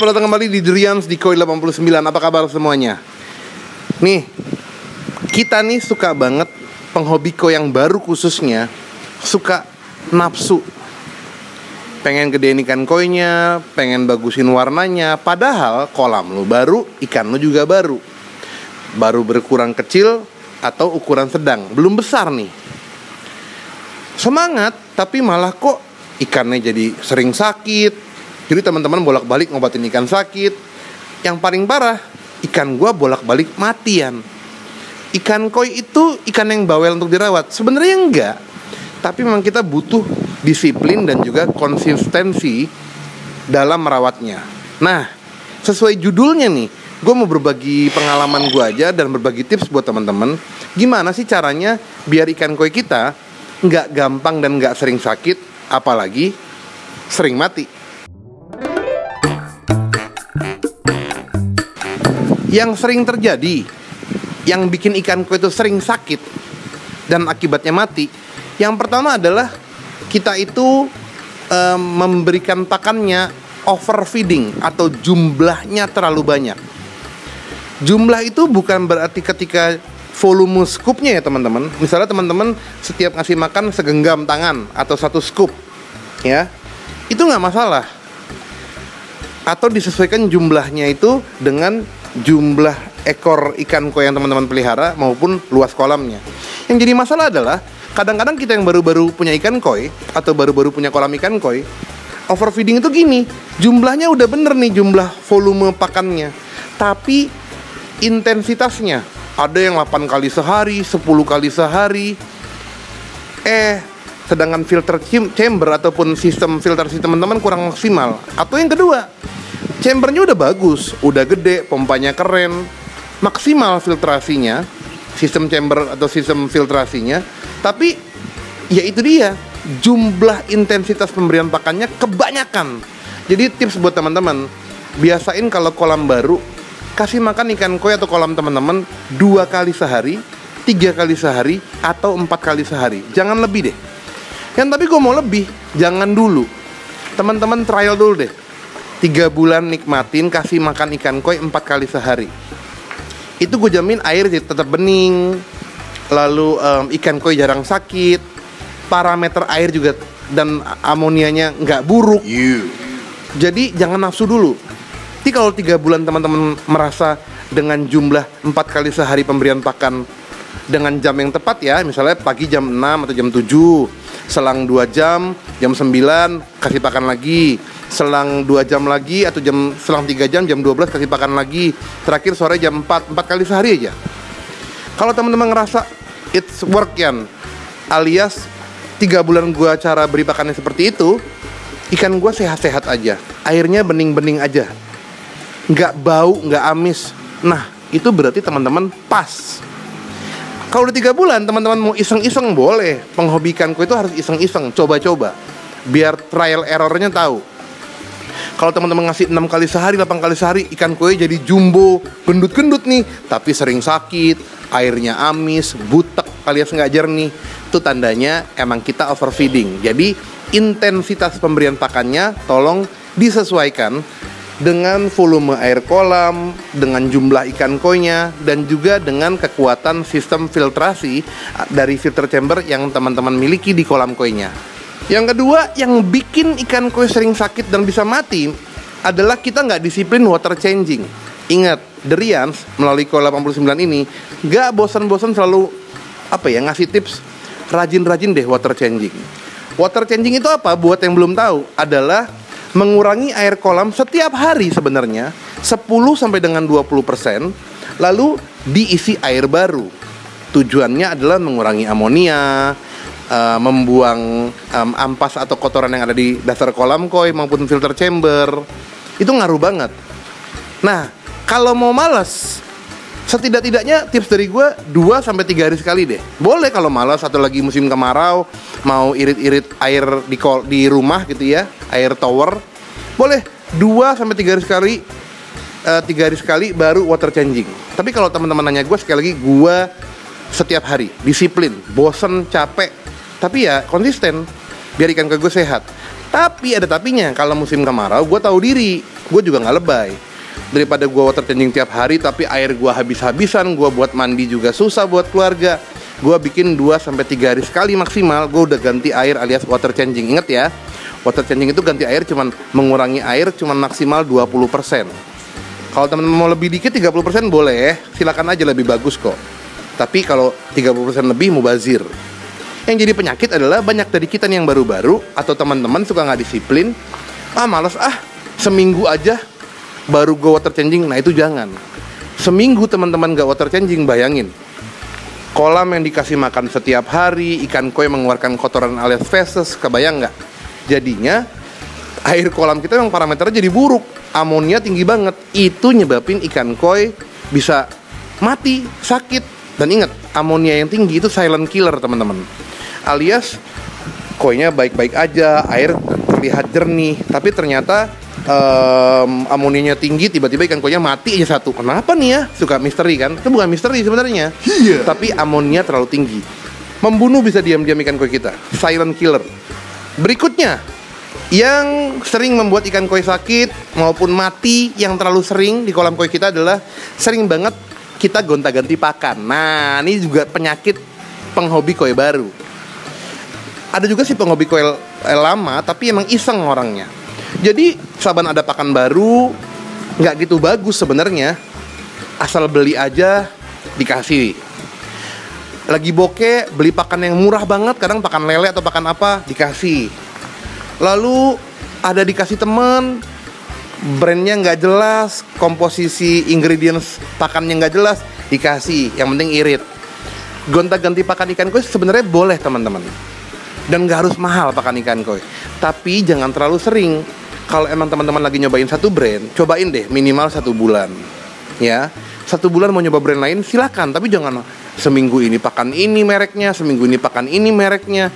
Selamat datang kembali di Durians di Koi 89 Apa kabar semuanya? Nih, kita nih suka banget penghobi koi yang baru khususnya Suka nafsu. Pengen gedein ikan koinya, pengen bagusin warnanya. Padahal kolam lu baru, ikan lu juga baru. Baru berkurang kecil atau ukuran sedang. Belum besar nih. Semangat, tapi malah kok ikannya jadi sering sakit jadi teman-teman bolak-balik ngobatin ikan sakit. Yang paling parah, ikan gua bolak-balik matian. Ikan koi itu ikan yang bawel untuk dirawat. Sebenarnya enggak. Tapi memang kita butuh disiplin dan juga konsistensi dalam merawatnya. Nah, sesuai judulnya nih, gue mau berbagi pengalaman gue aja dan berbagi tips buat teman-teman. Gimana sih caranya biar ikan koi kita nggak gampang dan nggak sering sakit, apalagi sering mati. Yang sering terjadi yang bikin ikan koi itu sering sakit dan akibatnya mati yang pertama adalah kita itu um, memberikan pakannya overfeeding atau jumlahnya terlalu banyak. Jumlah itu bukan berarti ketika volume scoopnya ya teman-teman. Misalnya teman-teman setiap ngasih makan segenggam tangan atau satu scoop ya. Itu nggak masalah. Atau disesuaikan jumlahnya itu dengan jumlah ekor ikan koi yang teman-teman pelihara maupun luas kolamnya. Yang jadi masalah adalah kadang-kadang kita yang baru-baru punya ikan koi atau baru-baru punya kolam ikan koi, overfeeding itu gini, jumlahnya udah bener nih jumlah volume pakannya, tapi intensitasnya ada yang 8 kali sehari, 10 kali sehari. Eh, sedangkan filter chamber ataupun sistem filtrasi teman-teman kurang maksimal. Atau yang kedua, chambernya udah bagus, udah gede, pompanya keren, maksimal filtrasinya, sistem chamber atau sistem filtrasinya, tapi ya itu dia, jumlah intensitas pemberian pakannya kebanyakan. Jadi tips buat teman-teman, biasain kalau kolam baru kasih makan ikan koi atau kolam teman-teman dua kali sehari, tiga kali sehari, atau empat kali sehari. Jangan lebih deh. Yang tapi gue mau lebih, jangan dulu. Teman-teman trial dulu deh tiga bulan nikmatin kasih makan ikan koi empat kali sehari. Itu gue jamin air tetap bening. Lalu um, ikan koi jarang sakit. Parameter air juga dan amonianya nggak buruk. You. jadi jangan nafsu dulu. Tapi kalau tiga bulan teman-teman merasa dengan jumlah empat kali sehari pemberian pakan dengan jam yang tepat ya misalnya pagi jam 6 atau jam 7 selang 2 jam jam 9 kasih pakan lagi selang 2 jam lagi atau jam selang 3 jam jam 12 kasih pakan lagi. Terakhir sore jam 4 4 kali sehari aja. Kalau teman-teman ngerasa it's work yan alias tiga bulan gua cara beri pakannya seperti itu ikan gua sehat-sehat aja. Airnya bening-bening aja. Nggak bau nggak amis. Nah itu berarti teman-teman pas. Kalau udah tiga bulan teman-teman mau iseng-iseng boleh. Penghobi ikanku itu harus iseng-iseng coba-coba. Biar trial errornya tahu kalau teman-teman ngasih 6 kali sehari, 8 kali sehari ikan kue jadi jumbo, gendut-gendut nih, tapi sering sakit, airnya amis, butek alias nggak jernih. Itu tandanya emang kita overfeeding. Jadi intensitas pemberian pakannya tolong disesuaikan dengan volume air kolam, dengan jumlah ikan koinya, dan juga dengan kekuatan sistem filtrasi dari filter chamber yang teman-teman miliki di kolam koinya. Yang kedua, yang bikin ikan koi sering sakit dan bisa mati adalah kita nggak disiplin water changing. Ingat, Derians melalui Koi 89 ini nggak bosan-bosan selalu apa ya ngasih tips rajin-rajin deh water changing. Water changing itu apa? Buat yang belum tahu, adalah mengurangi air kolam setiap hari sebenarnya 10 sampai dengan 20% lalu diisi air baru. Tujuannya adalah mengurangi amonia, uh, membuang um, ampas atau kotoran yang ada di dasar kolam koi maupun filter chamber itu ngaruh banget. Nah, kalau mau males, setidak-tidaknya tips dari gue 2 sampai tiga hari sekali deh. Boleh kalau malas atau lagi musim kemarau, mau irit-irit air di kol di rumah gitu ya, air tower. Boleh 2 sampai tiga hari sekali uh, tiga hari sekali baru water changing. Tapi kalau teman-teman nanya gue sekali lagi gue setiap hari disiplin, bosen, capek, tapi ya konsisten. Biar ikan gue sehat. Tapi ada tapinya kalau musim kemarau gue tahu diri. Gue juga nggak lebay. Daripada gue water changing tiap hari tapi air gue habis-habisan gue buat mandi juga susah buat keluarga. Gue bikin 2 sampai tiga hari sekali maksimal gue udah ganti air alias water changing. Inget ya water changing itu ganti air cuman mengurangi air cuman maksimal 20% kalau teman-teman mau lebih dikit 30% boleh. Silakan aja lebih bagus kok. Tapi kalau 30% lebih mubazir yang jadi penyakit adalah banyak dari kita nih yang baru-baru atau teman-teman suka nggak disiplin. Ah males. Ah seminggu aja baru go water changing. Nah itu jangan. Seminggu teman-teman gak water changing bayangin. Kolam yang dikasih makan setiap hari ikan koi mengeluarkan kotoran alias feces kebayang nggak? Jadinya air kolam kita yang parameternya jadi buruk. Amonia tinggi banget. Itu nyebabin ikan koi bisa mati sakit. Dan ingat amonia yang tinggi itu silent killer teman-teman alias koinya baik-baik aja air terlihat jernih. Tapi ternyata um, amoninya tinggi tiba-tiba ikan koinya mati aja satu. Kenapa nih ya? Suka misteri kan? Itu bukan misteri sebenarnya. Iya. tapi amonia terlalu tinggi. Membunuh bisa diam-diam ikan koi kita. Silent killer. Berikutnya yang sering membuat ikan koi sakit maupun mati yang terlalu sering di kolam koi kita adalah sering banget kita gonta-ganti pakan. Nah, ini juga penyakit penghobi koi baru. Ada juga sih penghobi koi eh, lama tapi emang iseng orangnya. Jadi saban ada pakan baru nggak gitu bagus sebenarnya. Asal beli aja dikasih. Lagi bokeh beli pakan yang murah banget, kadang pakan lele atau pakan apa dikasih. Lalu ada dikasih temen brandnya nggak jelas, komposisi ingredients pakannya nggak jelas, dikasih. Yang penting irit. Gonta-ganti pakan ikan koi sebenarnya boleh teman-teman. Dan nggak harus mahal pakan ikan koi. Tapi jangan terlalu sering. Kalau emang teman-teman lagi nyobain satu brand, cobain deh minimal satu bulan. Ya, satu bulan mau nyoba brand lain silakan. Tapi jangan seminggu ini pakan ini mereknya, seminggu ini pakan ini mereknya.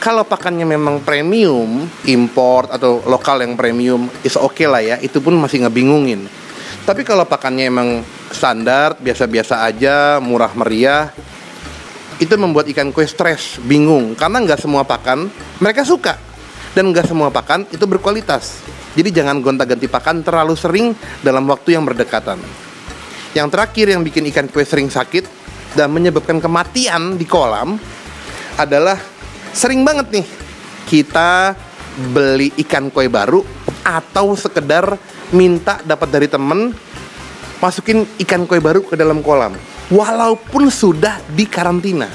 Kalau pakannya memang premium, import atau lokal yang premium, is oke okay lah ya. Itu pun masih ngebingungin. Tapi kalau pakannya emang standar, biasa-biasa aja, murah meriah, itu membuat ikan koi stres, bingung. Karena nggak semua pakan mereka suka. Dan nggak semua pakan itu berkualitas. Jadi jangan gonta-ganti pakan terlalu sering dalam waktu yang berdekatan. Yang terakhir yang bikin ikan koi sering sakit dan menyebabkan kematian di kolam adalah sering banget nih kita beli ikan koi baru atau sekedar minta dapat dari temen masukin ikan koi baru ke dalam kolam walaupun sudah di karantina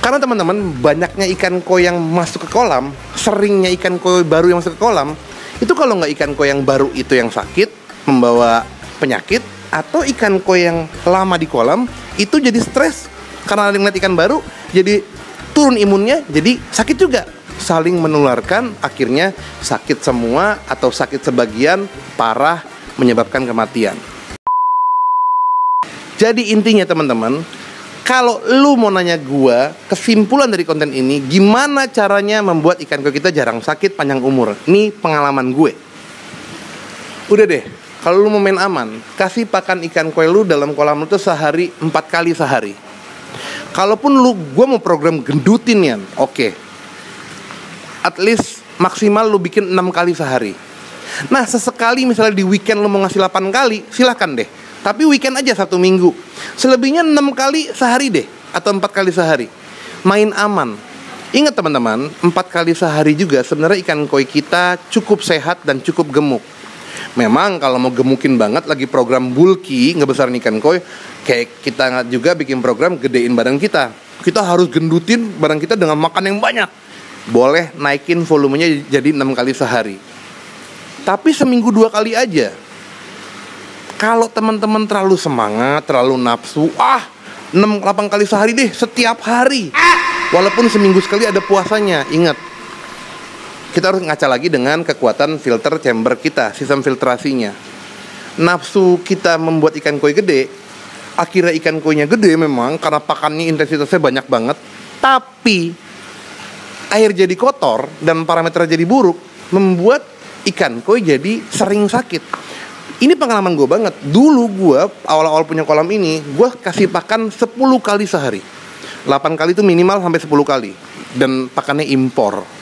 karena teman-teman banyaknya ikan koi yang masuk ke kolam seringnya ikan koi baru yang masuk ke kolam itu kalau nggak ikan koi yang baru itu yang sakit membawa penyakit atau ikan koi yang lama di kolam itu jadi stres. Karena ada ngeliat ikan baru jadi turun imunnya jadi sakit juga. Saling menularkan akhirnya sakit semua atau sakit sebagian parah menyebabkan kematian jadi intinya teman-teman kalau lu mau nanya gua kesimpulan dari konten ini gimana caranya membuat ikan koi kita jarang sakit panjang umur? Ini pengalaman gue. Udah deh kalau lu mau main aman kasih pakan ikan koi lu dalam kolam lu tuh sehari empat kali sehari. Kalaupun lu gue mau program gendutin ya oke. At least maksimal lu bikin enam kali sehari. Nah sesekali misalnya di weekend lu mau ngasih 8 kali silahkan deh tapi weekend aja satu minggu selebihnya enam kali sehari deh atau empat kali sehari main aman ingat teman-teman empat kali sehari juga sebenarnya ikan koi kita cukup sehat dan cukup gemuk Memang kalau mau gemukin banget lagi program bulky ngebesarin ikan koi kayak kita juga bikin program gedein badan kita. Kita harus gendutin badan kita dengan makan yang banyak. Boleh naikin volumenya jadi enam kali sehari. Tapi seminggu dua kali aja. Kalau teman-teman terlalu semangat, terlalu nafsu, ah 6 8 kali sehari deh setiap hari. Walaupun seminggu sekali ada puasanya, ingat kita harus ngaca lagi dengan kekuatan filter chamber kita, sistem filtrasinya. Nafsu kita membuat ikan koi gede, akhirnya ikan koinya gede memang karena pakannya intensitasnya banyak banget, tapi air jadi kotor dan parameter jadi buruk, membuat ikan koi jadi sering sakit. Ini pengalaman gue banget. Dulu gue awal-awal punya kolam ini, gue kasih pakan 10 kali sehari. 8 kali itu minimal sampai 10 kali. Dan pakannya impor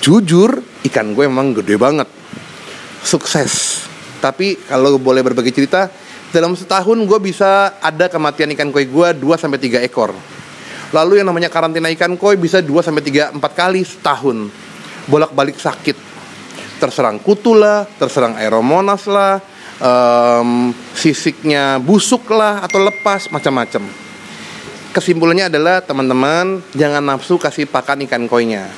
jujur ikan gue emang gede banget sukses. Tapi kalau boleh berbagi cerita, dalam setahun gue bisa ada kematian ikan koi gue 2 sampai 3 ekor. Lalu yang namanya karantina ikan koi bisa 2 sampai 3 4 kali setahun. Bolak-balik sakit. Terserang kutu lah, terserang aeromonas lah, um, sisiknya busuk lah atau lepas macam-macam. Kesimpulannya adalah teman-teman jangan nafsu kasih pakan ikan koinya.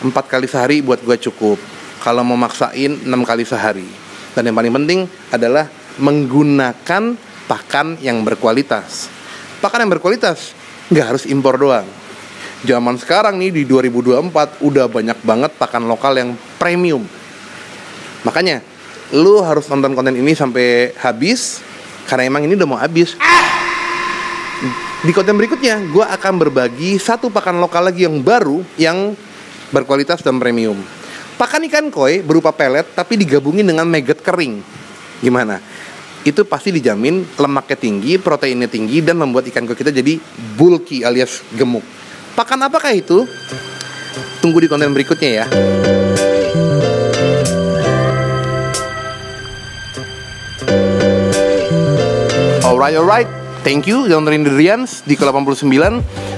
Empat kali sehari buat gue cukup. Kalau mau maksain enam kali sehari dan yang paling penting adalah menggunakan pakan yang berkualitas. Pakan yang berkualitas nggak harus impor doang. Zaman sekarang nih di 2024 udah banyak banget pakan lokal yang premium. Makanya lu harus nonton konten ini sampai habis karena emang ini udah mau habis. Di konten berikutnya gue akan berbagi satu pakan lokal lagi yang baru yang berkualitas dan premium. Pakan ikan koi berupa pelet tapi digabungin dengan maggot kering. Gimana? Itu pasti dijamin lemaknya tinggi, proteinnya tinggi dan membuat ikan koi kita jadi bulky alias gemuk. Pakan apakah itu? Tunggu di konten berikutnya ya. Alright, alright. Thank you John Rindrians di ke 89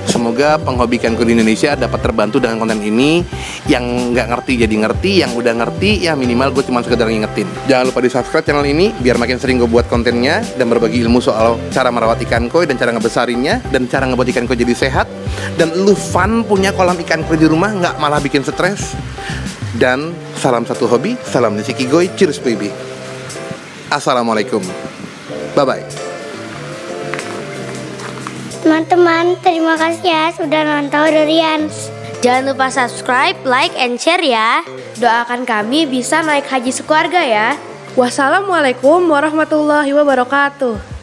Semoga penghobi ikanku di Indonesia dapat terbantu dengan konten ini. Yang nggak ngerti jadi ngerti, yang udah ngerti ya minimal gue cuma sekedar ngingetin. Jangan lupa di subscribe channel ini biar makin sering gue buat kontennya Dan berbagi ilmu soal cara merawat ikan koi dan cara ngebesarinnya Dan cara ngebuat ikan koi jadi sehat. Dan lu fun punya kolam ikan koi di rumah nggak malah bikin stres. Dan salam satu hobi, salam Nishiki Goi, cheers baby. Assalamualaikum. Bye-bye Teman-teman, terima kasih ya sudah nonton Dorians. Jangan lupa subscribe, like, and share ya. Doakan kami bisa naik haji sekeluarga ya. Wassalamualaikum warahmatullahi wabarakatuh.